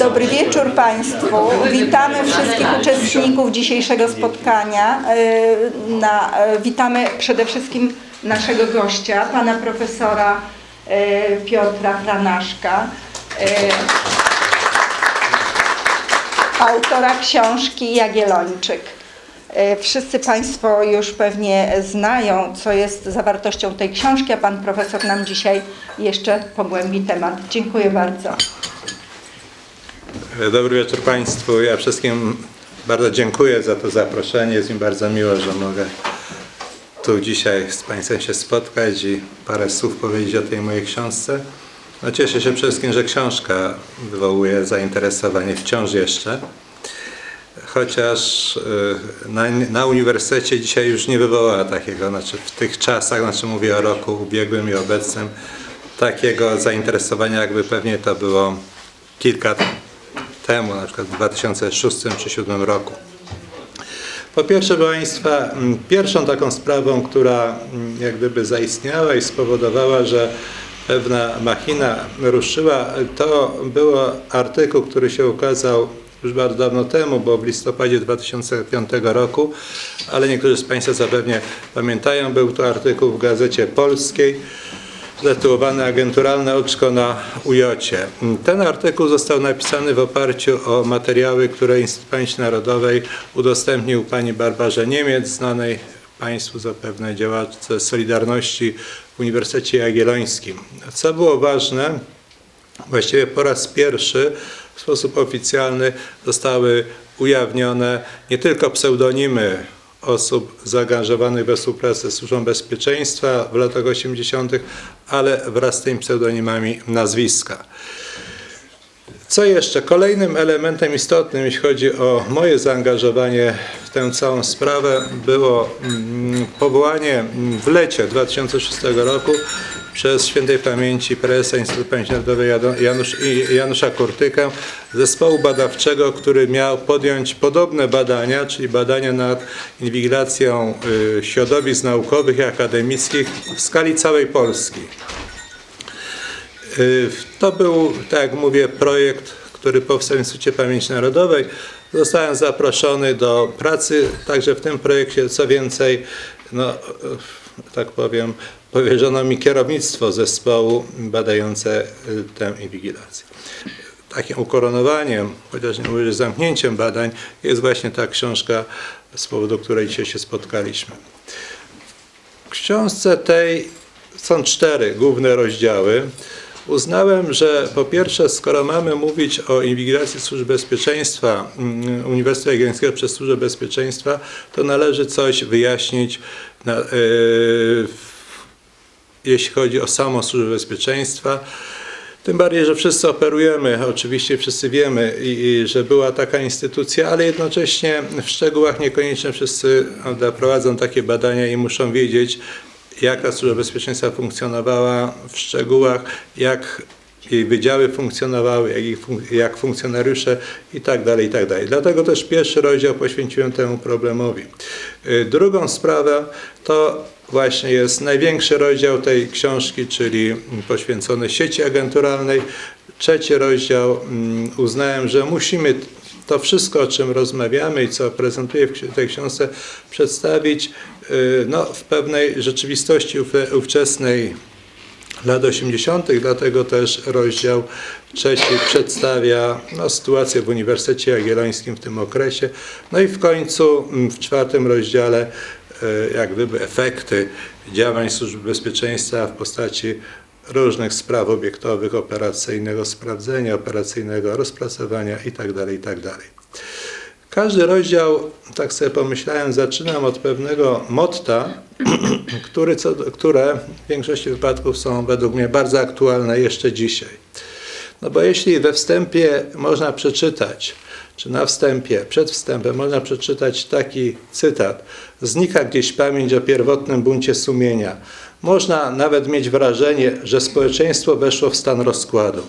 Dobry wieczór Państwu. Witamy wszystkich uczestników dzisiejszego spotkania. E, Na, e, witamy przede wszystkim naszego gościa, pana profesora e, Piotra Franaszka, autora książki Jagiellończyk. Wszyscy Państwo już pewnie znają, co jest zawartością tej książki, a Pan Profesor nam dzisiaj jeszcze pogłębi temat. Dziękuję bardzo. Dobry wieczór Państwu. Ja wszystkim bardzo dziękuję za to zaproszenie. Jest mi bardzo miło, że mogę tu dzisiaj z Państwem się spotkać i parę słów powiedzieć o tej mojej książce. No cieszę się przede wszystkim, że książka wywołuje zainteresowanie wciąż jeszcze. Chociaż y, na, na uniwersytecie dzisiaj już nie wywołała takiego, znaczy w tych czasach, znaczy mówię o roku ubiegłym i obecnym, takiego zainteresowania, jakby pewnie to było kilka temu, na przykład w 2006 czy 2007 roku. Po pierwsze, Państwa, m, pierwszą taką sprawą, która m, jak gdyby zaistniała i spowodowała, że pewna machina ruszyła, to był artykuł, który się ukazał już bardzo dawno temu, bo w listopadzie 2005 roku, ale niektórzy z Państwa zapewne pamiętają, był to artykuł w Gazecie Polskiej, zatytułowany Agenturalne oczko na ujocie. Ten artykuł został napisany w oparciu o materiały, które Instytut Pamięci Narodowej udostępnił pani Barbarze Niemiec, znanej Państwu zapewne działaczce Solidarności w Uniwersytecie Jagiellońskim. Co było ważne, właściwie po raz pierwszy w sposób oficjalny zostały ujawnione nie tylko pseudonimy osób zaangażowanych we współpracę z Służbą Bezpieczeństwa w latach 80., ale wraz z tymi pseudonimami nazwiska. Co jeszcze? Kolejnym elementem istotnym, jeśli chodzi o moje zaangażowanie w tę całą sprawę, było mm, powołanie w lecie 2006 roku przez świętej pamięci prezesa Instytutu Pamięci Narodowej Janusz, Janusza Kurtykę zespołu badawczego, który miał podjąć podobne badania, czyli badania nad inwigilacją y, środowisk naukowych i akademickich w skali całej Polski. Y, To był, tak jak mówię, projekt, który powstał w Instytucie Pamięci Narodowej. Zostałem zaproszony do pracy także w tym projekcie. Co więcej, no, y, tak powiem, powierzono mi kierownictwo zespołu badające y, tę inwigilację. Takim ukoronowaniem, chociaż nie mówię, że zamknięciem badań, jest właśnie ta książka, z powodu której dzisiaj się spotkaliśmy. W książce tej są cztery główne rozdziały. Uznałem, że po pierwsze, skoro mamy mówić o inwigilacji służb bezpieczeństwa mm, Uniwersytetu Jagiellońskiego przez Służbę Bezpieczeństwa, to należy coś wyjaśnić, na, yy, jeśli chodzi o samą Służbę Bezpieczeństwa. Tym bardziej, że wszyscy operujemy, oczywiście wszyscy wiemy, i, i, że była taka instytucja, ale jednocześnie w szczegółach niekoniecznie wszyscy prowadzą takie badania i muszą wiedzieć, jak ta służba bezpieczeństwa funkcjonowała w szczegółach, jak jej wydziały funkcjonowały, jak, ich fun- jak funkcjonariusze i tak dalej, i tak. Dlatego też pierwszy rozdział poświęciłem temu problemowi. Y, Drugą sprawę to właśnie jest największy rozdział tej książki, czyli poświęcony sieci agenturalnej. Trzeci rozdział mm, uznałem, że musimy to wszystko, o czym rozmawiamy i co prezentuję w tej książce, przedstawić y, no, w pewnej rzeczywistości ówcze- ówczesnej lat 80., dlatego też rozdział trzeci przedstawia no, sytuację w Uniwersytecie Jagiellońskim w tym okresie. No i w końcu mm, w czwartym rozdziale e, jak gdyby efekty działań służb bezpieczeństwa w postaci różnych spraw obiektowych, operacyjnego sprawdzenia, operacyjnego rozpracowania itd. itd. Każdy rozdział, tak sobie pomyślałem, zaczynam od pewnego motta, który, co, które w większości wypadków są według mnie bardzo aktualne jeszcze dzisiaj. No bo jeśli we wstępie można przeczytać, czy na wstępie, przed wstępem można przeczytać taki cytat, znika gdzieś pamięć o pierwotnym buncie sumienia. Można nawet mieć wrażenie, że społeczeństwo weszło w stan rozkładu.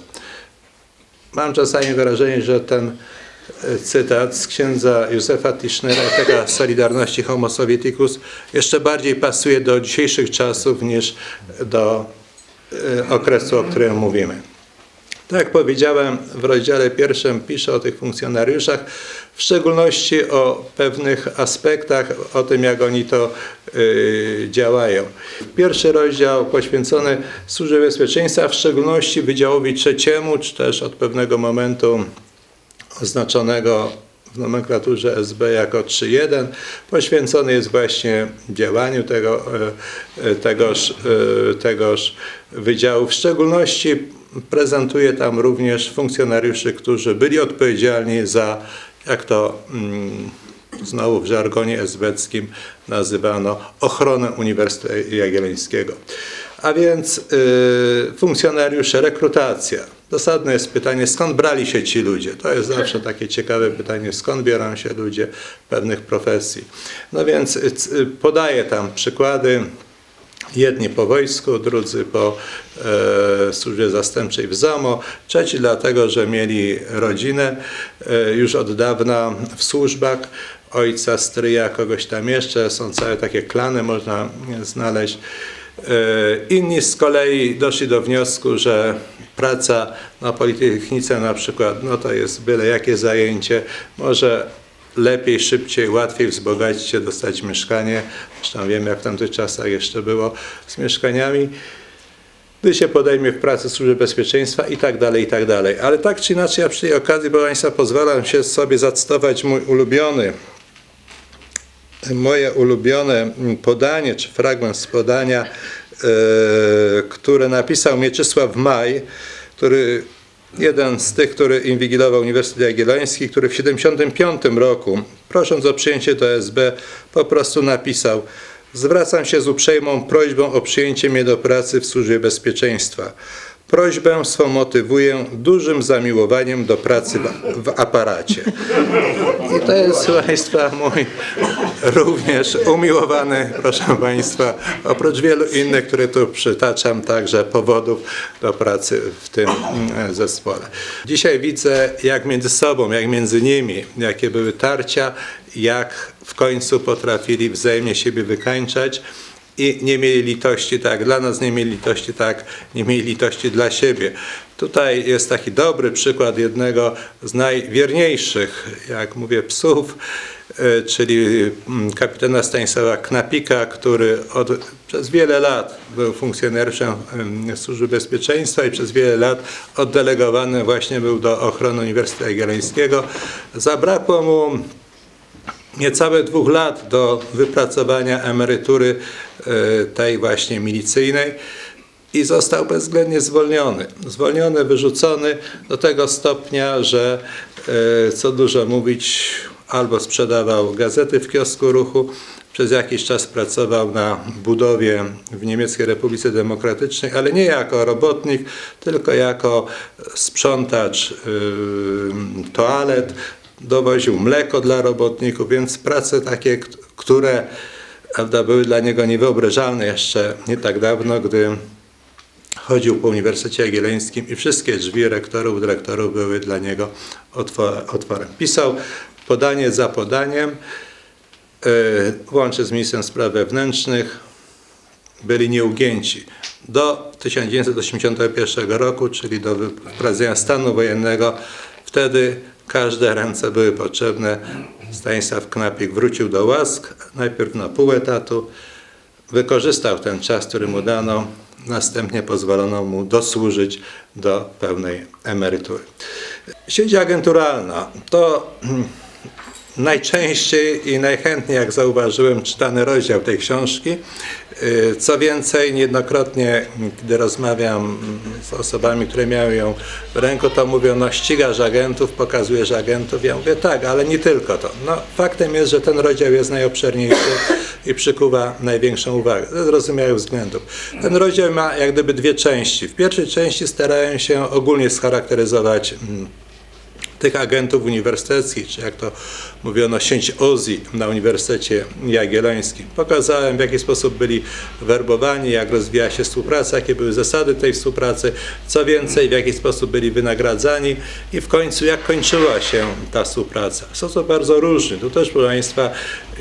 Mam czasami wrażenie, że ten e, cytat z księdza Józefa Tischnera, taka Solidarności Homo Sovieticus, jeszcze bardziej pasuje do dzisiejszych czasów niż do e, okresu, o którym mówimy. Tak jak powiedziałem, w rozdziale pierwszym piszę o tych funkcjonariuszach, w szczególności o pewnych aspektach, o tym jak oni to y, działają. Pierwszy rozdział poświęcony Służbie Bezpieczeństwa, w szczególności Wydziałowi Trzeciemu, czy też od pewnego momentu oznaczonego w nomenklaturze SB jako 3.1, poświęcony jest właśnie działaniu tego, e, e, tegoż, e, tegoż wydziału. W szczególności prezentuje tam również funkcjonariuszy, którzy byli odpowiedzialni za, jak to mm, znowu w żargonie esbeckim nazywano, ochronę Uniwersytetu Jagiellońskiego. A więc y, funkcjonariusze, rekrutacja. Dosadne jest pytanie, skąd brali się ci ludzie? To jest zawsze takie ciekawe pytanie, skąd biorą się ludzie pewnych profesji. No więc y, podaję tam przykłady. Jedni po wojsku, drudzy po e, służbie zastępczej w ZAMO, trzeci dlatego, że mieli rodzinę e, już od dawna w służbach, ojca, stryja, kogoś tam jeszcze, są całe takie klany, można znaleźć. E, Inni z kolei doszli do wniosku, że praca na Politechnice na przykład, no to jest byle jakie zajęcie, może lepiej, szybciej, łatwiej wzbogacić się, dostać mieszkanie. Zresztą wiem, jak w tamtych czasach jeszcze było z mieszkaniami. Gdy się podejmie w pracy służby bezpieczeństwa i tak dalej, i tak dalej. Ale tak czy inaczej, ja przy tej okazji, bo Państwa pozwalam się sobie zacytować mój ulubiony moje ulubione podanie, czy fragment z podania, e, które napisał Mieczysław Maj, który jeden z tych, który inwigilował Uniwersytet Jagielloński, który w 1975 roku, prosząc o przyjęcie do SB, po prostu napisał Zwracam się z uprzejmą prośbą o przyjęcie mnie do pracy w Służbie Bezpieczeństwa. Prośbę swą motywuję dużym zamiłowaniem do pracy w, aparacie. I to jest, proszę Państwa, mój również umiłowany, proszę Państwa, oprócz wielu innych, które tu przytaczam, także powodów do pracy w tym mm, zespole. Dzisiaj widzę, jak między sobą, jak między nimi, jakie były tarcia, jak w końcu potrafili wzajemnie siebie wykańczać i nie mieli litości, tak dla nas nie mieli litości, tak nie mieli litości dla siebie. Tutaj jest taki dobry przykład jednego z najwierniejszych, jak mówię, psów, czyli mm, kapitana Stanisława Knapika, który od, przez wiele lat był funkcjonariuszem em, Służby Bezpieczeństwa i przez wiele lat oddelegowany właśnie był do ochrony Uniwersytetu Jagiellońskiego. Zabrakło mu niecałe dwóch lat do wypracowania emerytury e, tej właśnie milicyjnej i został bezwzględnie zwolniony. Zwolniony, wyrzucony do tego stopnia, że e, co dużo mówić, albo sprzedawał gazety w kiosku ruchu, przez jakiś czas pracował na budowie w Niemieckiej Republice Demokratycznej, ale nie jako robotnik, tylko jako sprzątacz yy, toalet, dowoził mleko dla robotników, więc prace takie, które prawda, były dla niego niewyobrażalne jeszcze nie tak dawno, gdy chodził po Uniwersytecie Jagiellońskim i wszystkie drzwi rektorów, dyrektorów były dla niego otwo- otworem. Pisał podanie za podaniem, yy, łącznie z ministrem spraw wewnętrznych, byli nieugięci. Do 1981 roku, czyli do wprowadzenia stanu wojennego, wtedy każde ręce były potrzebne. Stanisław Knapik wrócił do łask, najpierw na pół etatu, wykorzystał ten czas, który mu dano, następnie pozwolono mu dosłużyć do pełnej emerytury. Sieć agenturalna to najczęściej i najchętniej, jak zauważyłem, czytany rozdział tej książki. Y, Co więcej, niejednokrotnie, gdy rozmawiam z osobami, które miały ją w ręku, to mówią, no ścigasz agentów, pokazujesz agentów. Ja mówię, tak, ale nie tylko to. No, faktem jest, że ten rozdział jest najobszerniejszy i przykuwa największą uwagę, ze zrozumiałych względów. Ten rozdział ma jak gdyby dwie części. W pierwszej części starałem się ogólnie scharakteryzować mm, tych agentów uniwersyteckich, czy jak to mówiono, sieć OZI na Uniwersytecie Jagiellońskim. Pokazałem, w jaki sposób byli werbowani, jak rozwijała się współpraca, jakie były zasady tej współpracy, co więcej, w jaki sposób byli wynagradzani i w końcu, jak kończyła się ta współpraca. Są to bardzo różni. Tu też, proszę Państwa,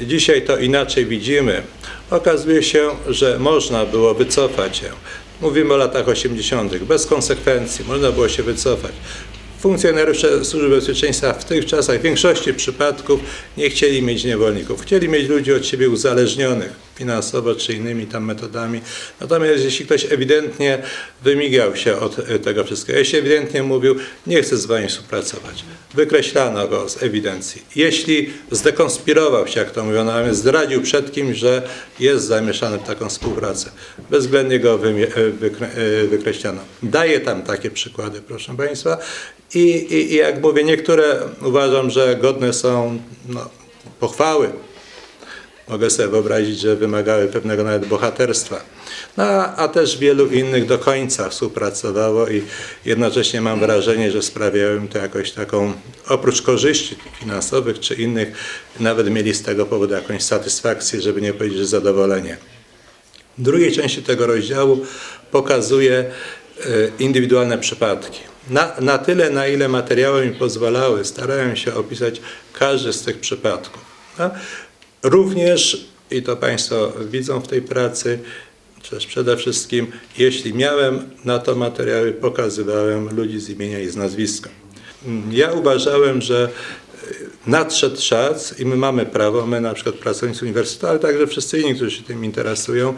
dzisiaj to inaczej widzimy. Okazuje się, że można było wycofać się. Mówimy o latach 80. Bez konsekwencji, można było się wycofać. Funkcjonariusze Służby Bezpieczeństwa w tych czasach w większości przypadków nie chcieli mieć niewolników. Chcieli mieć ludzi od siebie uzależnionych finansowo czy innymi tam metodami. Natomiast jeśli ktoś ewidentnie wymigał się od e, tego wszystkiego, jeśli ewidentnie mówił, nie chcę z wami współpracować, wykreślano go z ewidencji. Jeśli zdekonspirował się, jak to mówiono, a więc zdradził przed kimś, że jest zamieszany w taką współpracę, bezwzględnie go e, e, wykreślano. Daję tam takie przykłady, proszę Państwa. I, i, i jak mówię, niektóre uważam, że godne są no, pochwały, mogę sobie wyobrazić, że wymagały pewnego nawet bohaterstwa. No, a- też wielu innych do końca współpracowało i jednocześnie mam wrażenie, że sprawiało im to jakoś taką, oprócz korzyści finansowych czy innych, nawet mieli z tego powodu jakąś satysfakcję, żeby nie powiedzieć, że zadowolenie. W drugiej części tego rozdziału pokazuje e, indywidualne przypadki. Na, na tyle, na ile materiały mi pozwalały, starałem się opisać każdy z tych przypadków. No, Również, i to Państwo widzą w tej pracy, też przede wszystkim, jeśli miałem na to materiały, pokazywałem ludzi z imienia i z nazwiska. Ja uważałem, że y, nadszedł czas i my mamy prawo, my na przykład pracownicy uniwersytetu, ale także wszyscy inni, którzy się tym interesują,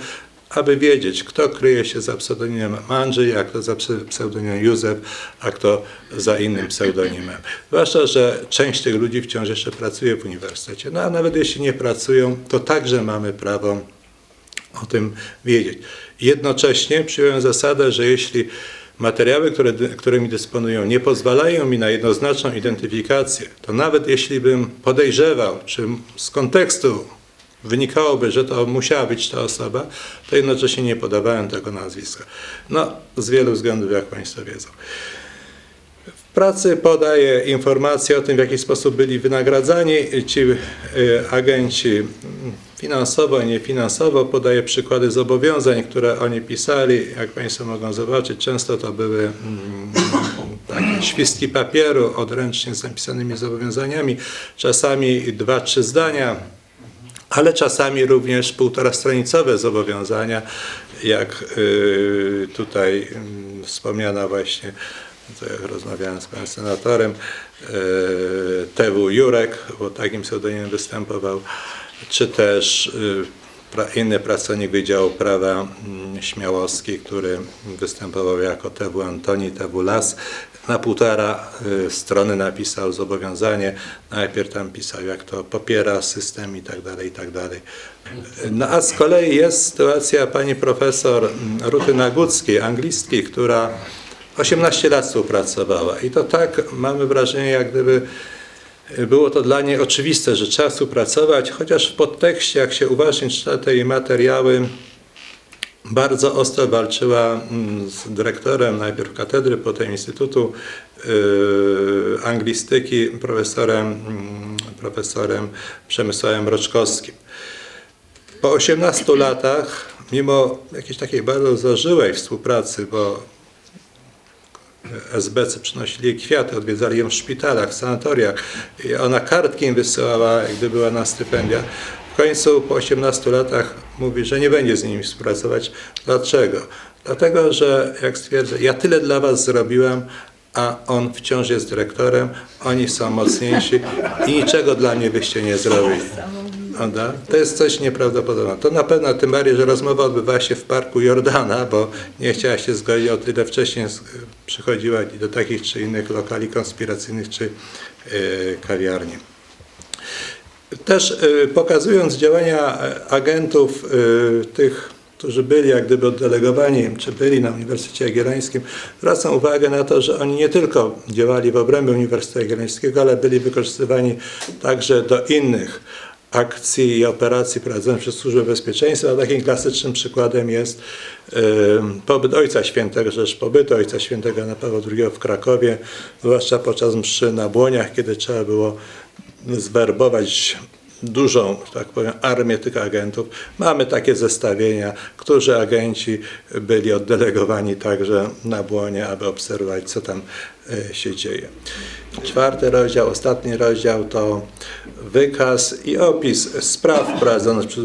aby wiedzieć, kto kryje się za pseudonimem Andrzej, a kto za pse- pseudonimem Józef, a kto za innym pseudonimem. Zwłaszcza, że część tych ludzi wciąż jeszcze pracuje w uniwersytecie. No a nawet jeśli nie pracują, to także mamy prawo o tym wiedzieć. Jednocześnie przyjąłem zasadę, że jeśli materiały, które, którymi dysponują, nie pozwalają mi na jednoznaczną identyfikację, to nawet jeśli bym podejrzewał, czy z kontekstu wynikałoby, że to musiała być ta osoba, to jednocześnie nie podawałem tego nazwiska. No, z wielu względów, jak Państwo wiedzą. W pracy podaję informacje o tym, w jaki sposób byli wynagradzani ci y, agenci mm, finansowo i niefinansowo. Podaję przykłady zobowiązań, które oni pisali. Jak Państwo mogą zobaczyć, często to były mm, takie świstki papieru odręcznie z napisanymi zobowiązaniami, czasami dwa, trzy zdania ale czasami również półtora stronicowe zobowiązania, jak y, tutaj y, wspomniana właśnie, rozmawiałem z panem senatorem, y, TW Jurek, bo takim pseudonimem występował, czy też y, inny pracownik Wydziału Prawa mm, Śmiałowski, który występował jako TW Antoni, TW Las. Na półtora y, strony napisał zobowiązanie. Najpierw tam pisał, jak to popiera system i tak dalej, i tak dalej. No a z kolei jest sytuacja pani profesor mm, Ruty Naguckiej, anglistki, która 18 lat współpracowała. I to tak mamy wrażenie, jak gdyby było to dla niej oczywiste, że trzeba współpracować, chociaż w podtekście, jak się uważnie czyta te jej materiały, bardzo ostro walczyła mm, z dyrektorem najpierw katedry, potem Instytutu yy, Anglistyki, profesorem, mm, profesorem Przemysławem Roczkowskim. Po 18 latach, mimo jakiejś takiej bardzo zażyłej współpracy, bo SBC przynosili kwiaty, odwiedzali ją w szpitalach, w sanatoriach. I ona kartki im wysyłała, gdy była na stypendia. W końcu po 18 latach mówi, że nie będzie z nimi współpracować. Dlaczego? Dlatego, że jak stwierdzę, ja tyle dla was zrobiłam, a on wciąż jest dyrektorem, oni są mocniejsi i niczego dla mnie byście nie zrobili. Prawda? To jest coś nieprawdopodobnego. To na pewno, tym bardziej, że rozmowa odbywała się w parku Jordana, bo nie chciała się zgodzić, o tyle wcześniej przychodziła do takich czy innych lokali konspiracyjnych czy y, kawiarni. Też y, pokazując działania e, agentów y, tych, którzy byli jak gdyby oddelegowani, czy byli na Uniwersytecie Jagiellońskim, zwracam uwagę na to, że oni nie tylko działali w obrębie Uniwersytetu Jagiellońskiego, ale byli wykorzystywani także do innych akcji i operacji prowadzonych przez Służbę Bezpieczeństwa. Takim klasycznym przykładem jest pobyt Ojca Świętego, rzecz pobytu Ojca Świętego Jana Pawła II w Krakowie, zwłaszcza podczas mszy na Błoniach, kiedy trzeba było zwerbować dużą, tak powiem, armię tych agentów. Mamy takie zestawienia, którzy agenci byli oddelegowani także na błonie, aby obserwować, co tam e, się dzieje. Czwarty rozdział, ostatni rozdział to wykaz i opis spraw prowadzonych przez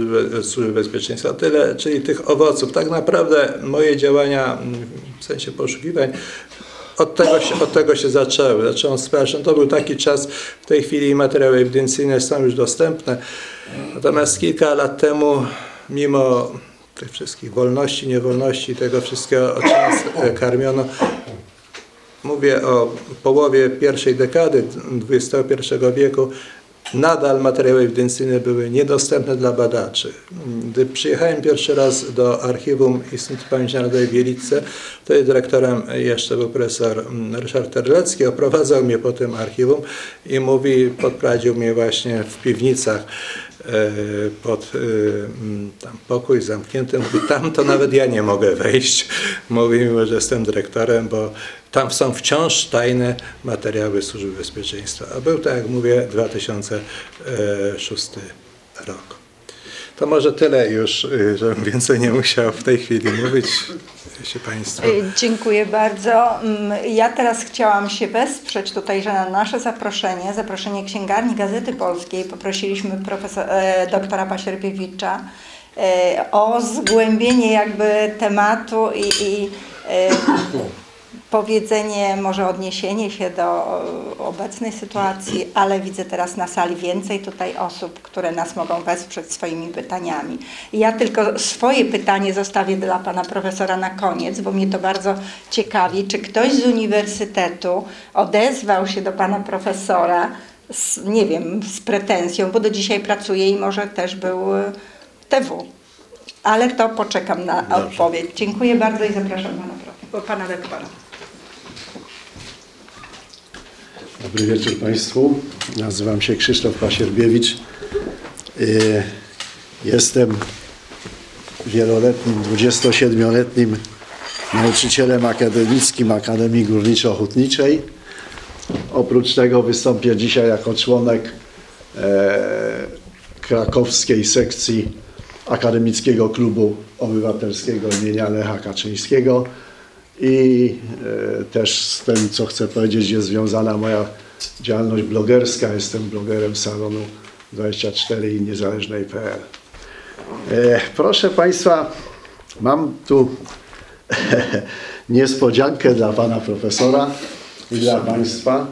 Służbę Bezpieczeństwa. Tyle, czyli tych owoców. Tak naprawdę moje działania mm, w sensie poszukiwań od tego, się, od tego się zaczęły. Sprawdzać, no to był taki czas, w tej chwili materiały ewidencyjne są już dostępne. Natomiast kilka lat temu, mimo tych wszystkich wolności, niewolności, tego wszystkiego, o czym karmiono, mówię o połowie pierwszej dekady XXI wieku, nadal materiały ewidencyjne były niedostępne dla badaczy. Gdy przyjechałem pierwszy raz do archiwum Instytutu Pamięci Narodowej w Wieliczce, wtedy dyrektorem jeszcze był profesor mm, Ryszard Terlecki, oprowadzał mnie po tym archiwum i mówi, podprowadził mnie właśnie w piwnicach e, pod e, mm, tam pokój zamknięty. Mówi, tam to nawet ja nie mogę wejść. Mówi że jestem dyrektorem, bo tam są wciąż tajne materiały Służby Bezpieczeństwa. A był to, jak mówię, 2006 rok. To może tyle już, y, żebym więcej nie musiał w tej chwili mówić. Y, Dziękuję bardzo. Mm, Ja teraz chciałam się wesprzeć tutaj, że na nasze zaproszenie, zaproszenie Księgarni Gazety Polskiej, poprosiliśmy profesor, e, doktora Pasierbiewicza e, o zgłębienie jakby tematu i, i e, powiedzenie, może odniesienie się do e, obecnej sytuacji, ale widzę teraz na sali więcej tutaj osób, które nas mogą wesprzeć swoimi pytaniami. Ja tylko swoje pytanie zostawię dla pana profesora na koniec, bo mnie to bardzo ciekawi. Czy ktoś z uniwersytetu odezwał się do pana profesora z, nie wiem, z pretensją, bo do dzisiaj pracuje i może też był e, TW. Ale to poczekam na Dobrze. odpowiedź. Dziękuję bardzo i zapraszam pana, pana doktora. Dobry wieczór Państwu. Nazywam się Krzysztof Pasierbiewicz. Y, Jestem wieloletnim, 27-letnim nauczycielem akademickim Akademii Górniczo-Hutniczej. Oprócz tego wystąpię dzisiaj jako członek e, krakowskiej sekcji Akademickiego Klubu Obywatelskiego imienia Lecha Kaczyńskiego i e, też z tym, co chcę powiedzieć, jest związana moja działalność blogerska. Jestem blogerem salonu 24 i niezależnej.pl. E, proszę Państwa, mam tu niespodziankę dla Pana Profesora i dla Państwa.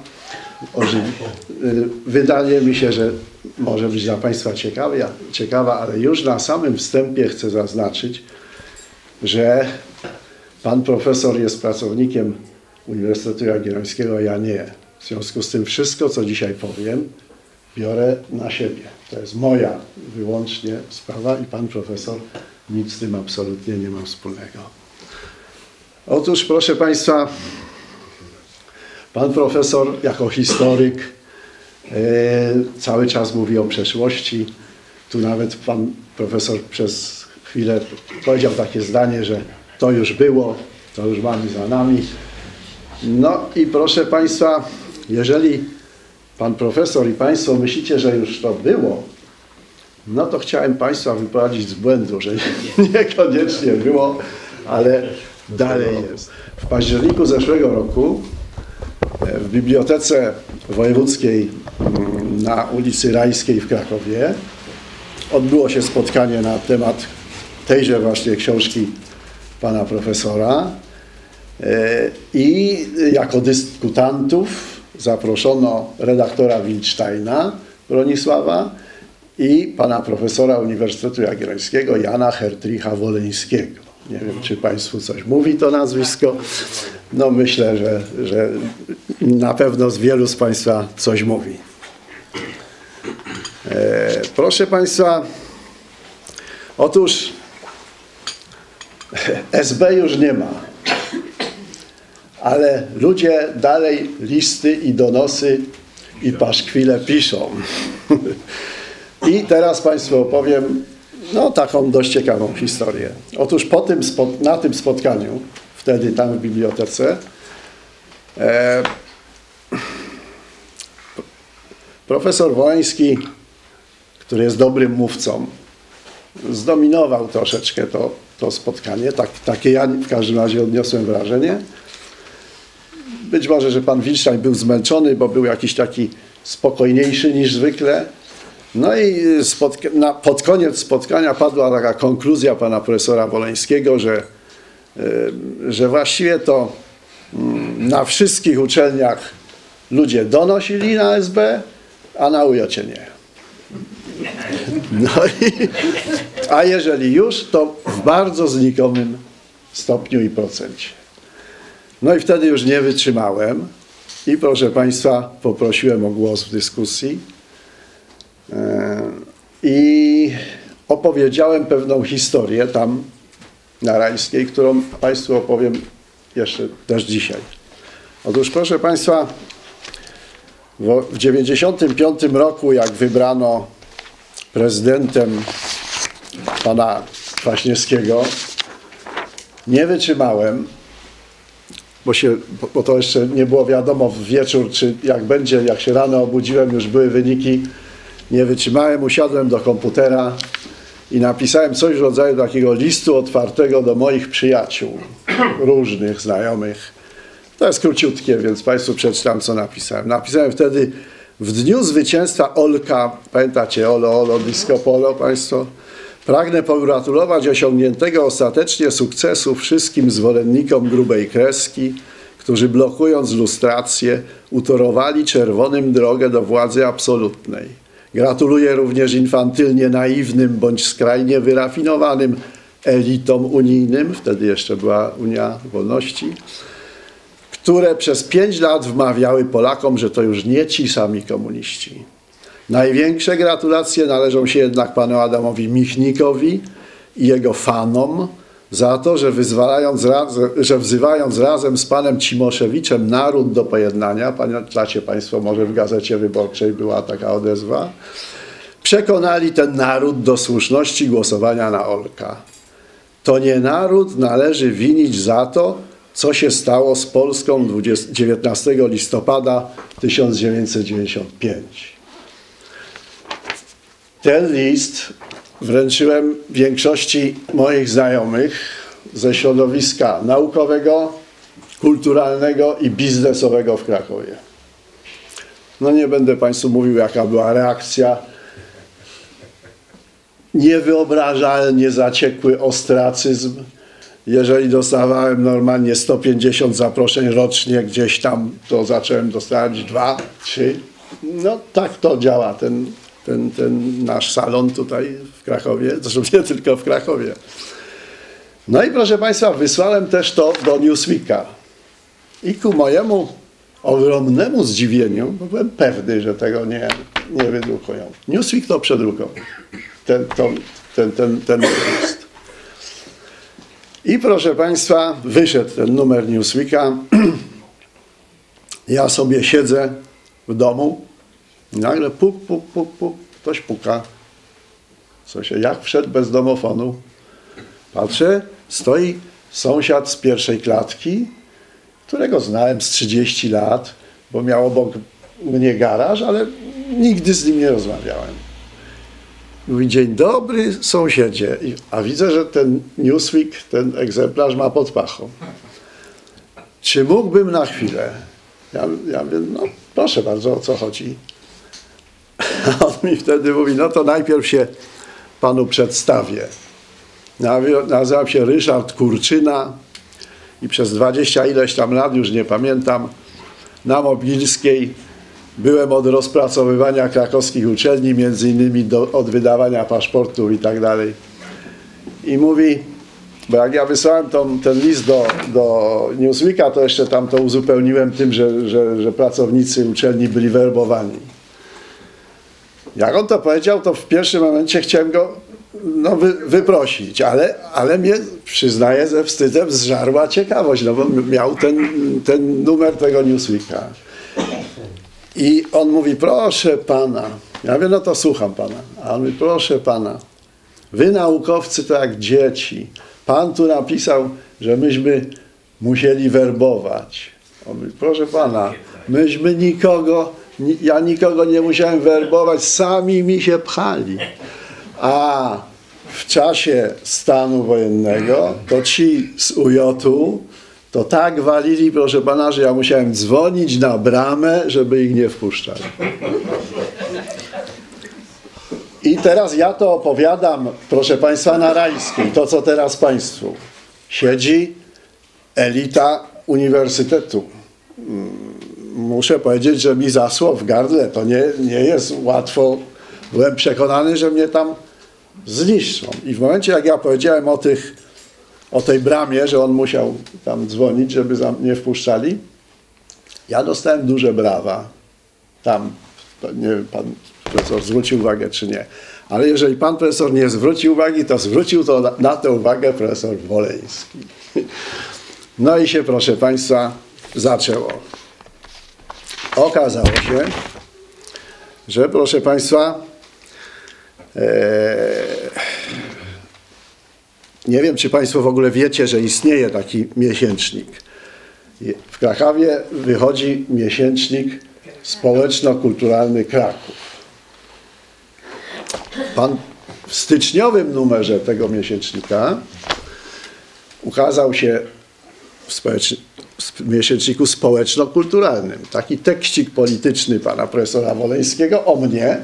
Y, Wydaje mi się, że może być dla Państwa ciekawa, ciekawa, ale już na samym wstępie chcę zaznaczyć, że Pan profesor jest pracownikiem Uniwersytetu Jagiellońskiego, ja nie. W związku z tym wszystko, co dzisiaj powiem, biorę na siebie. To jest moja wyłącznie sprawa i pan profesor nic z tym absolutnie nie ma wspólnego. Otóż, proszę Państwa, pan profesor jako historyk e, cały czas mówi o przeszłości. Tu nawet pan profesor przez chwilę powiedział takie zdanie, że to już było, to już mamy za nami. No i proszę Państwa, jeżeli Pan Profesor i Państwo myślicie, że już to było, no to chciałem Państwa wyprowadzić z błędu, że niekoniecznie było, ale dalej jest. W październiku zeszłego roku e, w Bibliotece Wojewódzkiej mm, na ulicy Rajskiej w Krakowie odbyło się spotkanie na temat tejże właśnie książki pana profesora E, i jako dyskutantów zaproszono redaktora Wilcztajna Bronisława i pana profesora Uniwersytetu Jagiellońskiego Jana Hertricha Woleńskiego. Nie wiem, czy Państwu coś mówi to nazwisko. No myślę, że, że na pewno z wielu z Państwa coś mówi. E, proszę Państwa, otóż SB już nie ma, ale ludzie dalej listy i donosy i paszkwile piszą. I teraz Państwu opowiem no, taką dość ciekawą historię. Otóż po tym, na tym spotkaniu, wtedy tam w bibliotece, e, profesor Wołański, który jest dobrym mówcą, zdominował troszeczkę to, to spotkanie. Tak, takie ja w każdym razie odniosłem wrażenie. Być może, że pan Wilstein był zmęczony, bo był jakiś taki spokojniejszy niż zwykle. No i spotka- na, pod koniec spotkania padła taka konkluzja pana profesora Woleńskiego, że, y, że właściwie to mm, na wszystkich uczelniach ludzie donosili na SB, a na UJ nie. No i, a jeżeli już, to w bardzo znikomym stopniu i procencie. No i wtedy już nie wytrzymałem i proszę Państwa, poprosiłem o głos w dyskusji E, i opowiedziałem pewną historię tam na Rajskiej, którą Państwu opowiem jeszcze też dzisiaj. Otóż proszę Państwa, w 1995 roku, jak wybrano prezydentem pana Kwaśniewskiego, nie wytrzymałem, bo, się, bo- to jeszcze nie było wiadomo w wieczór, czy jak będzie, jak się rano obudziłem, już były wyniki, nie wytrzymałem, usiadłem do komputera i napisałem coś w rodzaju takiego listu otwartego do moich przyjaciół, różnych znajomych. To jest króciutkie, więc Państwu przeczytam, co napisałem. Napisałem wtedy w dniu zwycięstwa Olka, pamiętacie Olo, Olo, Disco Polo Państwo? Pragnę pogratulować osiągniętego ostatecznie sukcesu wszystkim zwolennikom grubej kreski, którzy blokując lustrację utorowali czerwonym drogę do władzy absolutnej. Gratuluję również infantylnie naiwnym bądź skrajnie wyrafinowanym elitom unijnym, wtedy jeszcze była Unia Wolności, które przez pięć lat wmawiały Polakom, że to już nie ci sami komuniści. Największe gratulacje należą się jednak panu Adamowi Michnikowi i jego fanom za to, że, wyzwalając że wzywając razem z panem Cimoszewiczem naród do pojednania, pamiętacie państwo, może w Gazecie Wyborczej była taka odezwa, przekonali ten naród do słuszności głosowania na Olka. To nie naród należy winić za to, co się stało z Polską 20, 19 listopada 1995. Ten list wręczyłem większości moich znajomych ze środowiska naukowego, kulturalnego i biznesowego w Krakowie. No nie będę Państwu mówił, jaka była reakcja. Niewyobrażalnie zaciekły ostracyzm. Jeżeli dostawałem normalnie 150 zaproszeń rocznie gdzieś tam, to zacząłem dostawać dwa, trzy. No tak to działa ten, ten, ten nasz salon tutaj w Krakowie, zresztą nie tylko w Krakowie. No i proszę Państwa, wysłałem też to do Newsweeka. I ku mojemu ogromnemu zdziwieniu, bo byłem pewny, że tego nie, nie wydrukują. Newsweek to przedrukował. Ten, to, ten, ten, ten list. I proszę Państwa, wyszedł ten numer Newsweeka. Ja sobie siedzę w domu i nagle puk, puk, puk, puk, ktoś puka. Co się, jak wszedł bez domofonu? Patrzę, stoi sąsiad z pierwszej klatki, którego znałem z 30 lat, bo miał obok mnie garaż, ale nigdy z nim nie rozmawiałem. Mówi, dzień dobry sąsiedzie. A widzę, że ten Newsweek, ten egzemplarz ma pod pachą. Czy mógłbym na chwilę? Ja, ja mówię, no proszę bardzo, o co chodzi? A on mi wtedy mówi, no to najpierw się panu przedstawię. Nawi- Nazywam się Ryszard Kurczyna i przez dwadzieścia ileś tam lat, już nie pamiętam, na Mobilskiej byłem od rozpracowywania krakowskich uczelni, między innymi do, od wydawania paszportów i tak dalej. I mówi, bo jak ja wysłałem tą, ten list do, do Newsweeka, to jeszcze tam to uzupełniłem tym, że, że, że pracownicy uczelni byli werbowani. Jak on to powiedział, to w pierwszym momencie chciałem go no, wy, wyprosić, ale, ale mnie, przyznaję, ze wstydem zżarła ciekawość, no bo miał ten, ten numer tego Newsweeka. I on mówi, proszę pana. Ja mówię, no to słucham pana. A on mówi, proszę pana, wy naukowcy to jak dzieci. Pan tu napisał, że myśmy musieli werbować. On mówi, proszę pana, myśmy nikogo Ni- Ja nikogo nie musiałem werbować, sami mi się pchali. A w czasie stanu wojennego to ci z UJ-u to tak walili, proszę pana, że ja musiałem dzwonić na bramę, żeby ich nie wpuszczali. I teraz ja to opowiadam, proszę państwa, na rajskiej, to co teraz państwu. Siedzi elita uniwersytetu. Muszę powiedzieć, że mi zasło w gardle. To nie, nie jest łatwo. Byłem przekonany, że mnie tam zniszczą. I w momencie, jak ja powiedziałem o, tych, o tej bramie, że on musiał tam dzwonić, żeby mnie wpuszczali, ja dostałem duże brawa. Tam, nie wiem, pan profesor zwrócił uwagę, czy nie. Ale jeżeli pan profesor nie zwrócił uwagi, to zwrócił to na, na tę uwagę profesor Woleński. No i się, proszę państwa, zaczęło. Okazało się, że proszę państwa, e, nie wiem, czy państwo w ogóle wiecie, że istnieje taki miesięcznik. W Krakowie wychodzi miesięcznik społeczno-kulturalny Kraków. Pan w styczniowym numerze tego miesięcznika ukazał się społecz... miesięczniku społeczno-kulturalnym. Taki tekścik polityczny pana profesora Woleńskiego o mnie,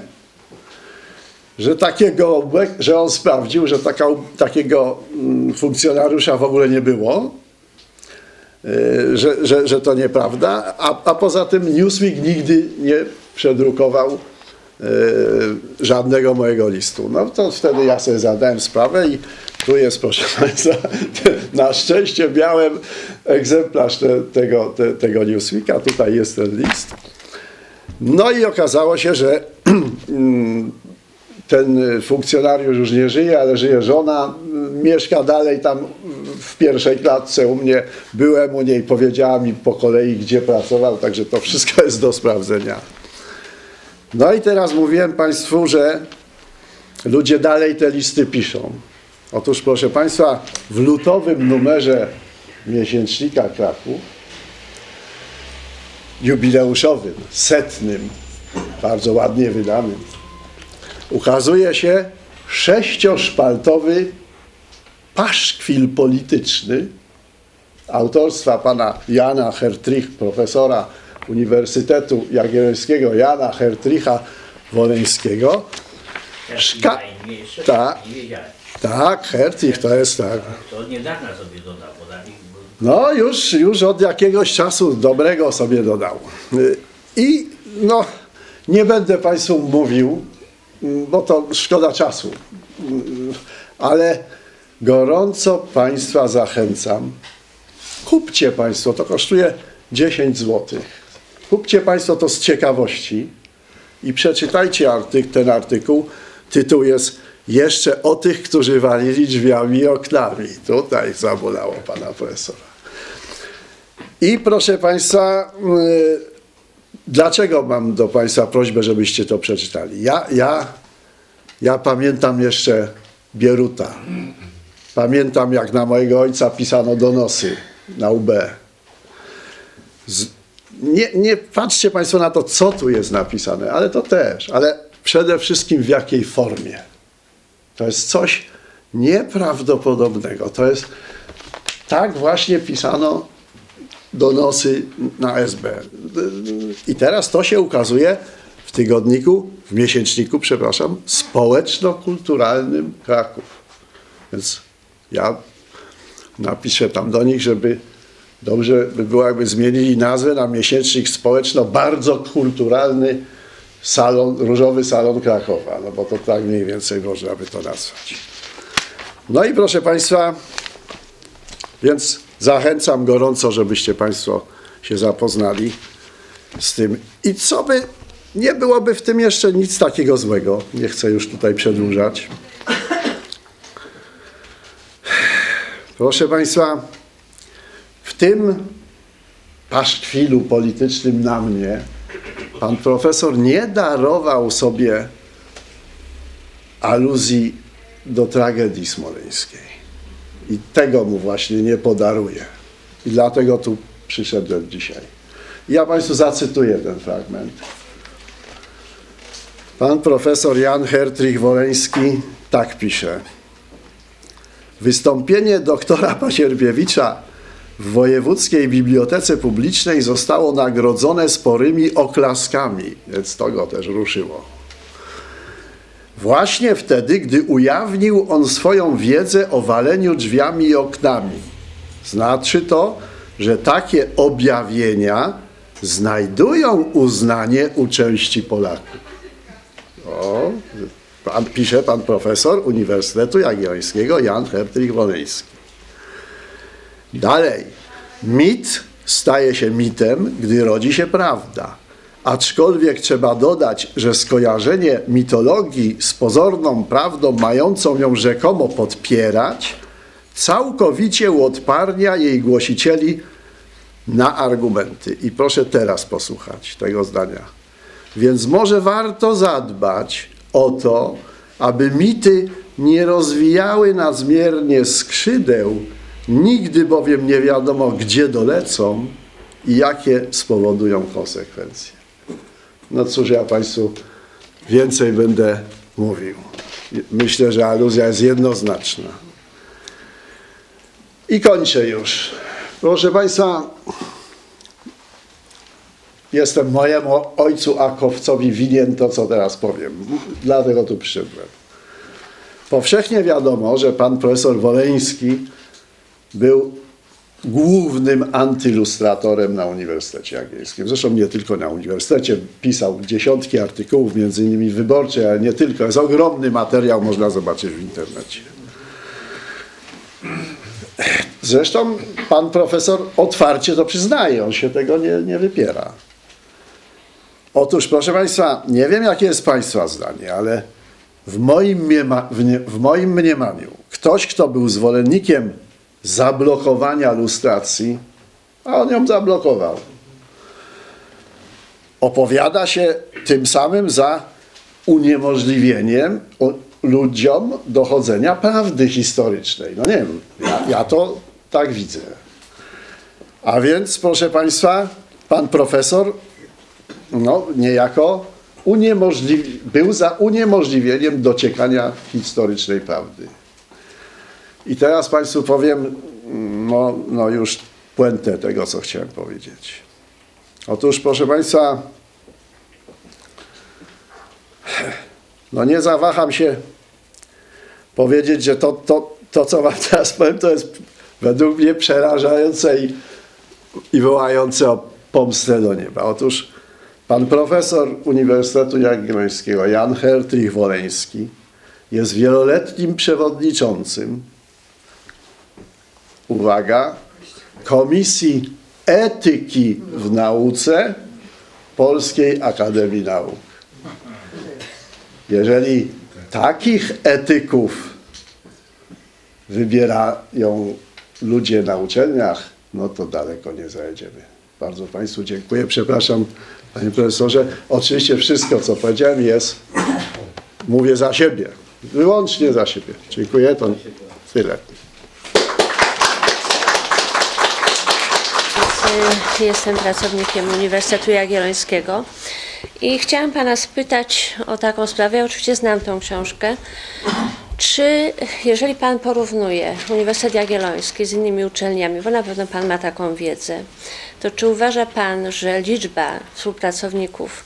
że takiego, że on sprawdził, że taka, takiego mm, funkcjonariusza w ogóle nie było, y, że, że, że to nieprawda, a, a poza tym Newsweek nigdy nie przedrukował żadnego mojego listu. No to wtedy ja sobie zadałem sprawę i tu jest, proszę Państwa, na szczęście miałem egzemplarz te, tego, te, tego Newsweeka, tutaj jest ten list. No i okazało się, że ten funkcjonariusz już nie żyje, ale żyje żona, mieszka dalej tam w pierwszej klatce u mnie. Byłem u niej, powiedziała mi po kolei, gdzie pracował, także to wszystko jest do sprawdzenia. No i teraz mówiłem Państwu, że ludzie dalej te listy piszą. Otóż proszę Państwa, w lutowym numerze miesięcznika Kraków, jubileuszowym, setnym, bardzo ładnie wydanym, ukazuje się sześcioszpaltowy paszkwil polityczny autorstwa pana Jana Hertrich, profesora Uniwersytetu Jagiellońskiego Jana Hertricha Woleńskiego. Szka- tak. nie. Tak, Hertrich to jest tak. To niedawno sobie dodał. No, już, już od jakiegoś czasu dobrego sobie dodał. Y, I no, nie będę Państwu mówił, mm, bo to szkoda czasu, Mm, ale gorąco Państwa zachęcam. Kupcie Państwo, to kosztuje 10 zł. Kupcie Państwo to z ciekawości i przeczytajcie artyk, ten artykuł. Tytuł jest Jeszcze o tych, którzy walili drzwiami i oknami. Tutaj zabolało pana profesora. I proszę Państwa, y, dlaczego mam do Państwa prośbę, żebyście to przeczytali? Ja, ja, ja pamiętam jeszcze Bieruta. Pamiętam, jak na mojego ojca pisano donosy na UB. Z, nie, nie patrzcie Państwo na to, co tu jest napisane, ale to też, ale przede wszystkim w jakiej formie. To jest coś nieprawdopodobnego. To jest tak właśnie pisano donosy na SB. I teraz to się ukazuje w tygodniku, w miesięczniku, przepraszam, społeczno-kulturalnym Kraków. Więc ja napiszę tam do nich, żeby dobrze by było, jakby zmienili nazwę na miesięcznik społeczno bardzo kulturalny salon, Różowy Salon Krakowa, no bo to tak mniej więcej można by to nazwać. No i proszę Państwa, więc zachęcam gorąco, żebyście Państwo się zapoznali z tym. I co by, nie byłoby w tym jeszcze nic takiego złego. Nie chcę już tutaj przedłużać. Proszę Państwa, tym paszkwilu politycznym na mnie pan profesor nie darował sobie aluzji do tragedii smoleńskiej. I tego mu właśnie nie podaruje. I dlatego tu przyszedłem dzisiaj. Ja Państwu zacytuję ten fragment. Pan profesor Jan Hertrich Woleński tak pisze. Wystąpienie doktora Pasierbiewicza w Wojewódzkiej Bibliotece Publicznej zostało nagrodzone sporymi oklaskami, więc to go też ruszyło. Właśnie wtedy, gdy ujawnił on swoją wiedzę o waleniu drzwiami i oknami. Znaczy to, że takie objawienia znajdują uznanie u części Polaków. O, pan, pisze pan profesor Uniwersytetu Jagiellońskiego Jan Hertwig Woleński. Dalej. Mit staje się mitem, gdy rodzi się prawda. Aczkolwiek trzeba dodać, że skojarzenie mitologii z pozorną prawdą mającą ją rzekomo podpierać, całkowicie uodparnia jej głosicieli na argumenty. I proszę teraz posłuchać tego zdania. Więc może warto zadbać o to, aby mity nie rozwijały nadmiernie skrzydeł, nigdy bowiem nie wiadomo, gdzie dolecą i jakie spowodują konsekwencje. No cóż, ja Państwu więcej będę mówił. Myślę, że aluzja jest jednoznaczna. I kończę już. Proszę Państwa, jestem mojemu ojcu Akowcowi winien to, co teraz powiem. Dlatego tu przyszedłem. Powszechnie wiadomo, że pan profesor Woleński był głównym antylustratorem na Uniwersytecie Jagiellonskim. Zresztą nie tylko na Uniwersytecie. Pisał dziesiątki artykułów, między innymi wyborcze, ale nie tylko. Jest ogromny materiał, można zobaczyć w internecie. Zresztą pan profesor otwarcie to przyznaje, on się tego nie, nie wypiera. Otóż, proszę Państwa, nie wiem jakie jest Państwa zdanie, ale w moim, w, w moim mniemaniu ktoś, kto był zwolennikiem zablokowania lustracji, a on ją zablokował, opowiada się tym samym za uniemożliwieniem ludziom dochodzenia prawdy historycznej. No nie wiem, ja, ja to tak widzę. A więc, proszę Państwa, pan profesor no, niejako uniemożliwi, był za uniemożliwieniem dociekania historycznej prawdy. I teraz Państwu powiem no, no już puentę tego, co chciałem powiedzieć. Otóż, proszę Państwa, no nie zawaham się powiedzieć, że to, to, to co Wam teraz powiem, to jest według mnie przerażające i, i wołające o pomstę do nieba. Otóż pan profesor Uniwersytetu Jagiellońskiego Jan Hertrich Woleński jest wieloletnim przewodniczącym, uwaga, Komisji Etyki w Nauce Polskiej Akademii Nauk. Jeżeli takich etyków wybierają ludzie na uczelniach, no to daleko nie zajedziemy. Bardzo Państwu dziękuję. Przepraszam, Panie Profesorze. Oczywiście wszystko, co powiedziałem jest, mówię za siebie. Wyłącznie za siebie. Dziękuję. To tyle. Jestem pracownikiem Uniwersytetu Jagiellońskiego i chciałam Pana spytać o taką sprawę. Ja oczywiście znam tą książkę. Czy jeżeli Pan porównuje Uniwersytet Jagielloński z innymi uczelniami, bo na pewno Pan ma taką wiedzę, to czy uważa Pan, że liczba współpracowników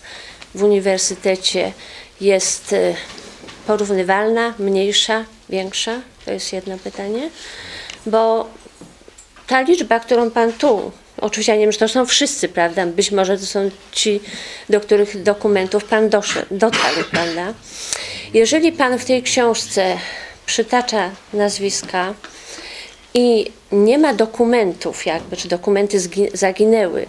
w uniwersytecie jest y, porównywalna, mniejsza, większa? To jest jedno pytanie. Bo ta liczba, którą Pan tu, oczywiście ja nie wiem, że to są wszyscy, prawda? Być może to są ci, do których dokumentów Pan doszedł, dotarł, prawda? Jeżeli Pan w tej książce przytacza nazwiska i nie ma dokumentów, jakby, czy dokumenty zaginęły,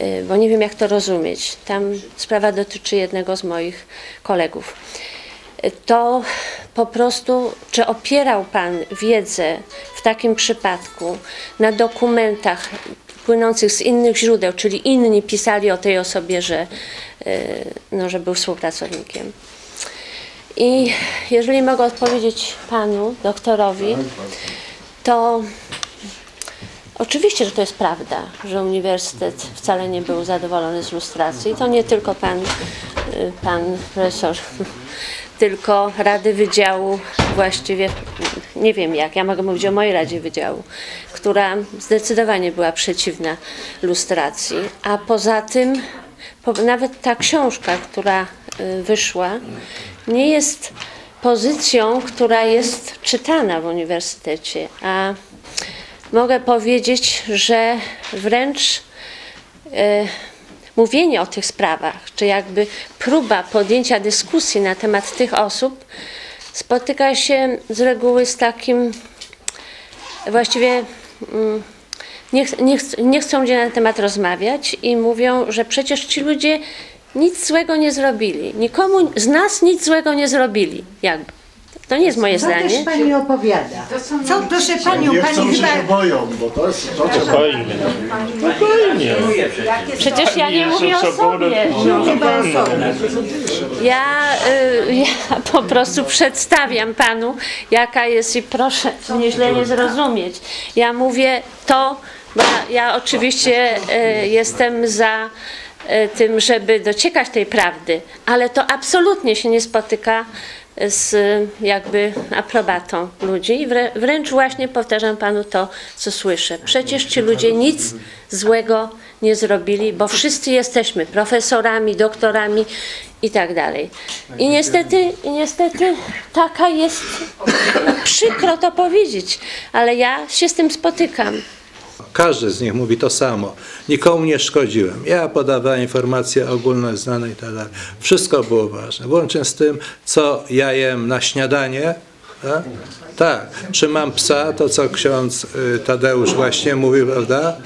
y, bo nie wiem, jak to rozumieć. Tam sprawa dotyczy jednego z moich kolegów to po prostu, czy opierał Pan wiedzę w takim przypadku na dokumentach płynących z innych źródeł, czyli inni pisali o tej osobie, że, y, no, że był współpracownikiem. I jeżeli mogę odpowiedzieć Panu, doktorowi, to Oczywiście, że to jest prawda, że uniwersytet wcale nie był zadowolony z lustracji. To nie tylko pan, y, pan profesor, tylko Rady Wydziału, właściwie nie wiem jak, ja mogę mówić o mojej Radzie Wydziału, która zdecydowanie była przeciwna lustracji, a poza tym nawet ta książka, która y, wyszła, nie jest pozycją, która jest czytana w uniwersytecie, a mogę powiedzieć, że wręcz e, mówienie o tych sprawach, czy jakby próba podjęcia dyskusji na temat tych osób spotyka się z reguły z takim właściwie mm, nie, nie, nie chcą ludzie na temat rozmawiać i mówią, że przecież ci ludzie nic złego nie zrobili. Nikomu z nas nic złego nie zrobili. Jakby. To nie jest moje Co też zdanie. pani opowiada? Co, proszę Panią, Nie Pani chcą się, chyba... się boją, bo to jest to, co Spokojnie. Spokojnie. Przecież ja nie mówię o sobie. Chyba osobno. Ja, y, ja po prostu przedstawiam panu, jaka jest i proszę mnie źle nie zrozumieć. Ja mówię to, bo ja, ja oczywiście y, jestem za y, tym, żeby dociekać tej prawdy, ale to absolutnie się nie spotyka z jakby aprobatą ludzi wrę- wręcz właśnie powtarzam panu to, co słyszę. Przecież ci ludzie nic złego nie zrobili, bo wszyscy jesteśmy profesorami, doktorami i tak dalej. I niestety, i niestety taka jest, przykro to powiedzieć, ale ja się z tym spotykam. Każdy z nich mówi to samo. Nikomu nie szkodziłem. Ja podawałem informacje ogólne, znane i tak dalej. Wszystko było ważne. Włącznie z tym, co ja jem na śniadanie. Tak? tak. Czy mam psa, to co ksiądz y, Tadeusz właśnie mówił, prawda?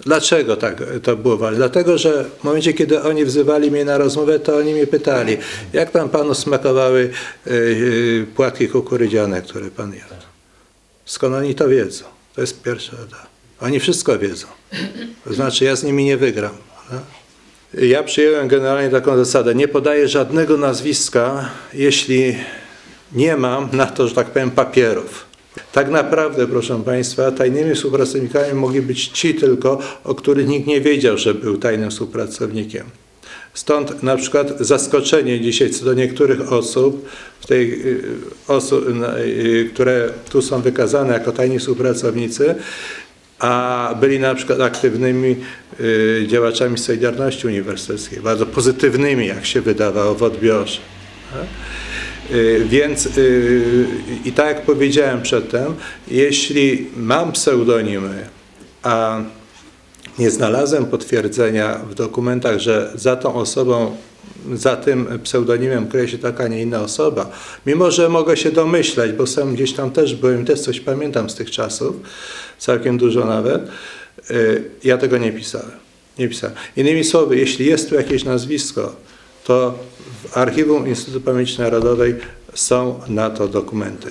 Dlaczego tak to było ważne? Dlatego, że w momencie, kiedy oni wzywali mnie na rozmowę, to oni mnie pytali, jak tam panu smakowały y, y, płatki kukurydziane, które pan jadł? Skąd oni to wiedzą? To jest pierwsza rada. Oni wszystko wiedzą. To znaczy, ja z nimi nie wygram. Ja przyjąłem generalnie taką zasadę. Nie podaję żadnego nazwiska, jeśli nie mam na to, że tak powiem, papierów. Tak naprawdę, proszę Państwa, tajnymi współpracownikami mogli być ci tylko, o których nikt nie wiedział, że był tajnym współpracownikiem. Stąd na przykład zaskoczenie dzisiaj co do niektórych osób, tej, y, osób, na- y, które tu są wykazane jako tajni współpracownicy, a byli na przykład aktywnymi y, działaczami Solidarności Uniwersyteckiej, bardzo pozytywnymi, jak się wydawało w odbiorze. Y, Więc y, i tak jak powiedziałem przedtem, jeśli mam pseudonimy, a nie znalazłem potwierdzenia w dokumentach, że za tą osobą, za tym pseudonimem kryje się taka, nie inna osoba, mimo że mogę się domyślać, bo sam gdzieś tam też byłem, też coś pamiętam z tych czasów, całkiem dużo nawet, y, ja tego nie pisałem. Nie pisałem. Innymi słowy, jeśli jest tu jakieś nazwisko, to w archiwum Instytutu Pamięci Narodowej są na to dokumenty.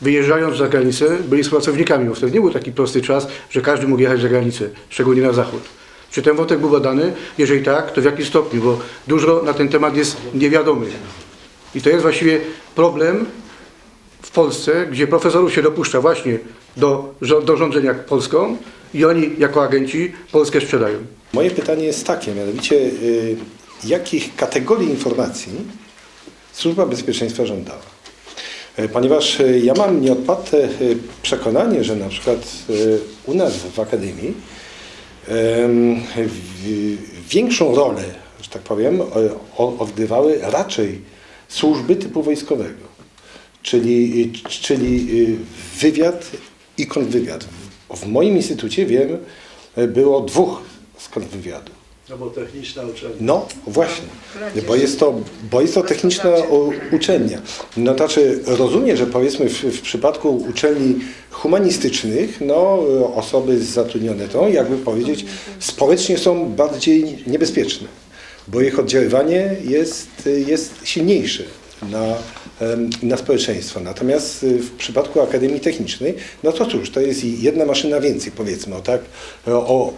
wyjeżdżając za granicę, byli współpracownikami, bo wtedy nie był taki prosty czas, że każdy mógł jechać za granicę, szczególnie na zachód. Czy ten wątek był badany? Jeżeli tak, to w jakim stopniu? Bo dużo na ten temat jest niewiadomych. I to jest właściwie problem w Polsce, gdzie profesorów się dopuszcza właśnie do, do rządzenia Polską i oni jako agenci Polskę sprzedają. Moje pytanie jest takie, mianowicie y, jakich kategorii informacji Służba Bezpieczeństwa żądała? Y, Ponieważ y, ja mam nieodparte przekonanie, że na przykład u nas w Akademii większą rolę, że tak powiem, odgrywały raczej służby typu wojskowego, czyli, czyli y, wywiad i kontrwywiad. W- moim instytucie wiem, było dwóch z. No bo techniczna uczelnia. No właśnie, bo jest to, bo jest to techniczna u- uczelnia. No znaczy rozumiem, że powiedzmy w, w przypadku uczelni humanistycznych, no osoby zatrudnione tą, jakby powiedzieć, społecznie są bardziej niebezpieczne, bo ich oddziaływanie jest, jest silniejsze na, na społeczeństwo. Natomiast w przypadku Akademii Technicznej, no to cóż, to jest i jedna maszyna więcej, powiedzmy, o tak, o,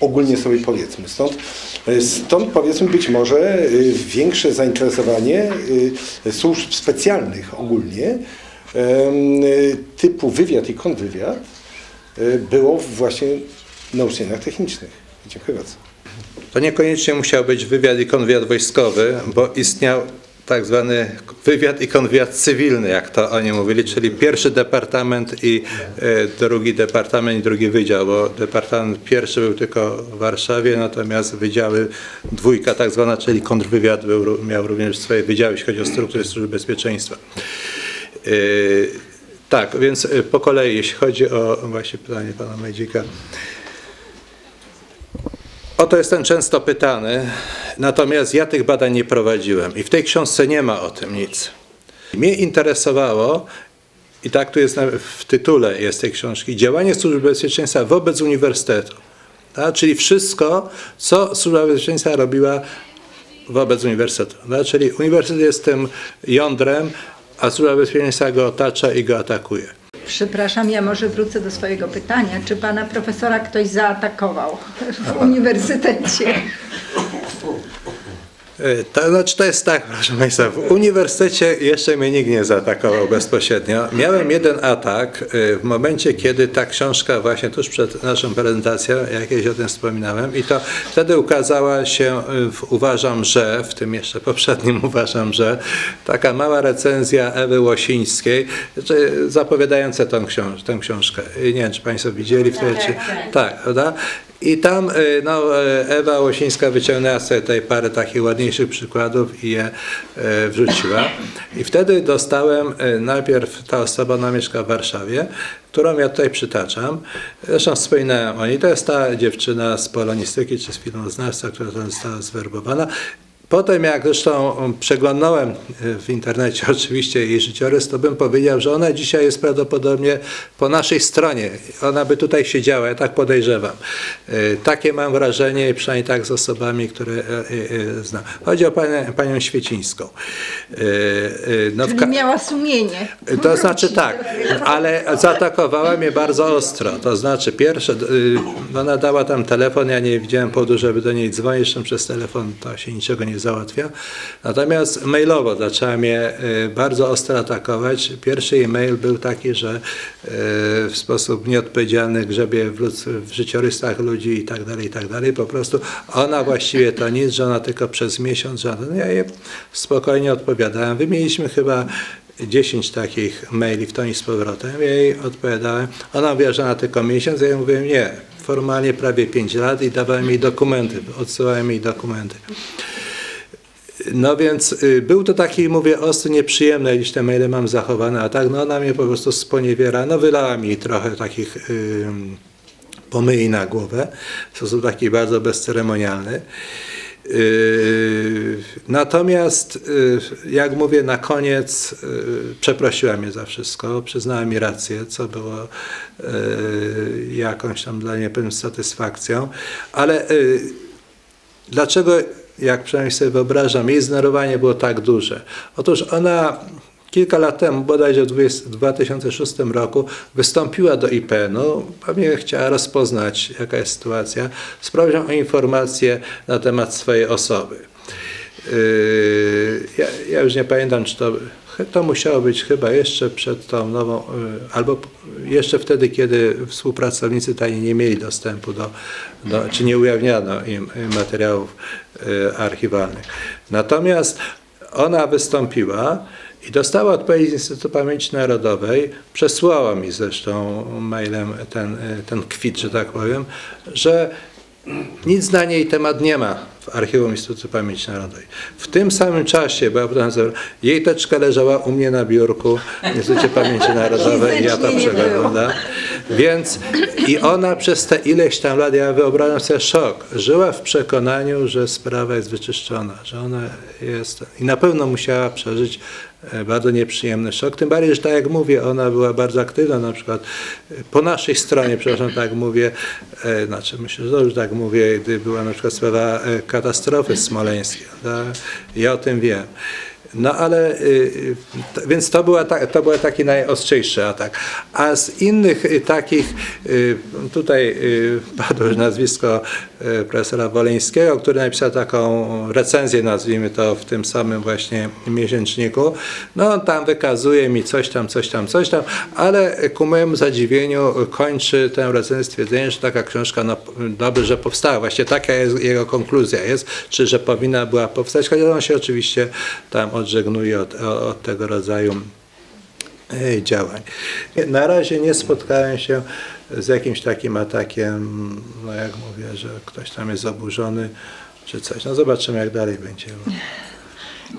ogólnie sobie powiedzmy. Stąd, stąd powiedzmy być może y, większe zainteresowanie y, służb specjalnych ogólnie typu wywiad i kontrwywiad było właśnie na uczelniach technicznych. Dziękuję bardzo. To niekoniecznie musiał być wywiad i konwiat wojskowy, bo istniał tak zwany wywiad i konwiat cywilny, jak to oni mówili, czyli pierwszy departament i e, drugi departament i drugi wydział, bo departament pierwszy był tylko w Warszawie, natomiast wydziały dwójka tak zwana, czyli kontrwywiad był, miał również swoje wydziały, jeśli chodzi o struktury służby bezpieczeństwa. E, Tak, więc e, po kolei, jeśli chodzi o właśnie pytanie pana Mejdzika, Oto jestem często pytany, natomiast ja tych badań nie prowadziłem i w tej książce nie ma o tym nic. Mnie interesowało, i tak tu jest w tytule jest tej książki, działanie służby bezpieczeństwa wobec uniwersytetu. Tak? Czyli wszystko, co służba bezpieczeństwa robiła wobec uniwersytetu. Tak? Czyli uniwersytet jest tym jądrem, a służba bezpieczeństwa go otacza i go atakuje. Przepraszam, ja może wrócę do swojego pytania. Czy pana profesora ktoś zaatakował w uniwersytecie? E, To znaczy to jest tak, proszę Państwa, w uniwersytecie jeszcze mnie nikt nie zaatakował bezpośrednio. Miałem jeden atak e, w momencie, kiedy ta książka właśnie tuż przed naszą prezentacją, jak kiedyś o tym wspominałem i to wtedy ukazała się, w, uważam, że, w tym jeszcze poprzednim uważam, że taka mała recenzja Ewy Łosińskiej, że zapowiadająca tą, książ- tę książkę. Nie wiem, czy Państwo widzieli wtedy, czy... Tak, prawda? I tam y, no, y, Ewa Łosińska wyciągnęła sobie tutaj parę takich ładniejszych przykładów i je y, wrzuciła. I wtedy dostałem, y, najpierw ta osoba, ona mieszka w Warszawie, którą ja tutaj przytaczam. Zresztą wspominałem o niej. To jest ta dziewczyna z polonistyki czy z filmoznawstwa, która tam została zwerbowana. Potem jak zresztą przeglądałem w internecie oczywiście jej życiorys, to bym powiedział, że ona dzisiaj jest prawdopodobnie po naszej stronie. Ona by tutaj siedziała, ja tak podejrzewam. E, Takie mam wrażenie, przynajmniej tak z osobami, które e, e, e, znam. Chodzi o panią, panią Świecińską. E, e, No Czyli miała sumienie. to znaczy tak, ale zaatakowała mnie bardzo ostro. To znaczy pierwsze, ona dała tam telefon, ja nie widziałem powodu, żeby do niej dzwonić, przez telefon to się niczego nie załatwia. Natomiast mailowo zaczęła mnie y, bardzo ostro atakować. Pierwszy jej mail był taki, że y, w sposób nieodpowiedzialny grzebie w, w życiorysach ludzi i tak dalej, i tak dalej. Po prostu ona właściwie to nic, że ona tylko przez miesiąc, że ona, no ja jej spokojnie odpowiadałem. Wymieniliśmy chyba 10 takich maili w to i z powrotem. Ja jej odpowiadałem. Ona mówiła, że na tylko miesiąc, ja mówiłem nie. Formalnie prawie 5 lat i dawałem jej dokumenty, odsyłałem jej dokumenty. No więc y, był to taki, mówię, ostry, nieprzyjemny, gdzieś te maile mam zachowane, a tak, no ona mnie po prostu sponiewiera, no wylała mi trochę takich y, pomyli na głowę, w sposób taki bardzo bezceremonialny. Yy, Natomiast, yy, jak mówię, na koniec yy, przeprosiła mnie za wszystko, przyznała mi rację, co było yy, jakąś tam dla mnie pewną satysfakcją, ale yy, dlaczego, jak przynajmniej sobie wyobrażam, jej zdenerwowanie było tak duże? Otóż ona kilka lat temu, bodajże w 20 2006 roku, wystąpiła do IPN-u, pewnie chciała rozpoznać, jaka jest sytuacja, z prośbą o informacje na temat swojej osoby. Yy, Ja, ja już nie pamiętam, czy to, to musiało być chyba jeszcze przed tą nową, yy, albo jeszcze wtedy, kiedy współpracownicy tajni nie mieli dostępu do, do czy nie ujawniano im y, materiałów yy, archiwalnych. Natomiast ona wystąpiła i dostała odpowiedź z Instytutu Pamięci Narodowej, przesłała mi zresztą mailem ten, y, ten kwit, że tak powiem, że nic na niej temat nie ma w archiwum Instytutu Pamięci Narodowej. W tym samym czasie, bo ja potem jej teczka leżała u mnie na biurku w Instytucie Pamięci Narodowej i ja to przeglądam. Więc i ona przez te ileś tam lat, ja wyobrażam sobie szok, żyła w przekonaniu, że sprawa jest wyczyszczona, że ona jest i na pewno musiała przeżyć bardzo nieprzyjemny szok. Tym bardziej, że tak jak mówię, ona była bardzo aktywna, na przykład e, po naszej stronie, przepraszam, tak mówię, e, znaczy myślę, że dobrze tak mówię, gdy była na przykład sprawa e, katastrofy smoleńskiej, ja o tym wiem. No ale, y, y, więc to, była ta, to był taki najostrzejszy atak. A z innych y, takich, tutaj padło nazwisko profesora Woleńskiego, który napisał taką recenzję, nazwijmy to, w tym samym właśnie miesięczniku. No tam wykazuje mi coś tam, coś tam, coś tam, ale ku mojemu zadziwieniu kończy tę recenzję stwierdzeniem, że taka książka no, dobrze, że powstała. Właśnie taka jest jego konkluzja jest, czy że powinna była powstać, chociaż on się oczywiście tam odżegnuje od, od tego rodzaju e, działań. Na razie nie spotkałem się z jakimś takim atakiem, no jak mówię, że ktoś tam jest zaburzony czy coś. No zobaczymy jak dalej będzie.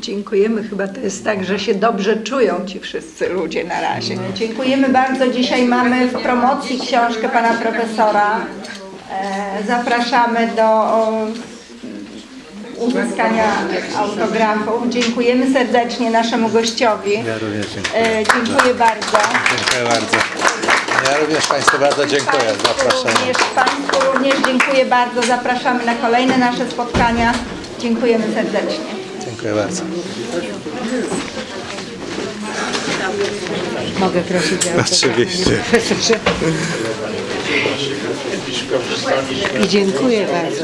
Dziękujemy. Chyba to jest tak, że się dobrze czują ci wszyscy ludzie na razie. Dziękujemy bardzo. Dzisiaj mamy w promocji książkę pana profesora. E, Zapraszamy do uzyskania autografów. Dziękujemy serdecznie naszemu gościowi. Ja również dziękuję. E, Dziękuję bardzo. Dziękuję bardzo. Ja również Państwu bardzo dziękuję za Państwu zaproszenie. również, Państwu również dziękuję bardzo. Zapraszamy na kolejne nasze spotkania. Dziękujemy serdecznie. Dziękuję bardzo. Mogę prosić o Oczywiście. I dziękuję bardzo.